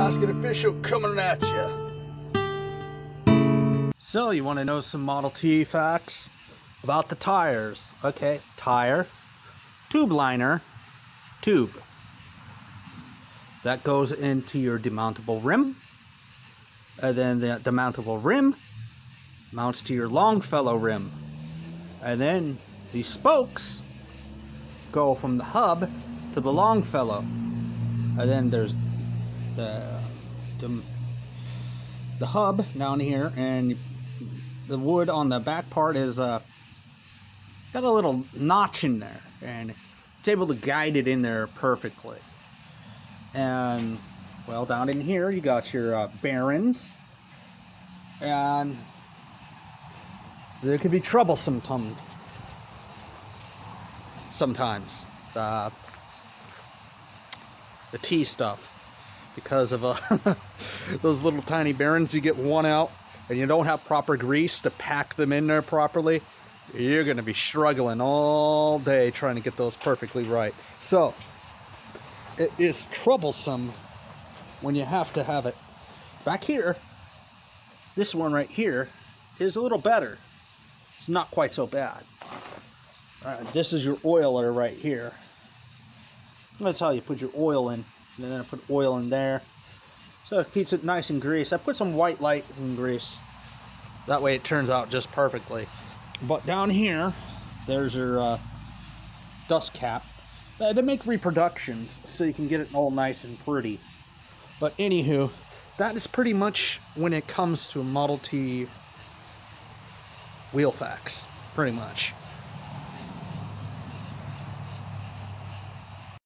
Pasket Official coming at you. So, you want to know some Model T facts about the tires? Okay, tire, tube liner, tube. That goes into your demountable rim. And then the demountable rim mounts to your Longfellow rim. And then the spokes go from the hub to the Longfellow. And then there's the, the, the hub down here and the wood on the back part is uh, got a little notch in there and it's able to guide it in there perfectly. And well, down in here you got your uh, bearings and there could be troublesome sometimes. Uh, the T stuff because of uh, those little tiny bearings you get one out and you don't have proper grease to pack them in there properly you're going to be struggling all day trying to get those perfectly right. So it is troublesome when you have to have it. Back here this one right here is a little better. It's not quite so bad. Uh, this is your oiler right here. That's how you put your oil in and then I put oil in there. So it keeps it nice and greased I put some white light in grease. That way it turns out just perfectly. But down here there's your uh, dust cap. Uh, they make reproductions so you can get it all nice and pretty. But anywho that is pretty much when it comes to a Model T wheel facts pretty much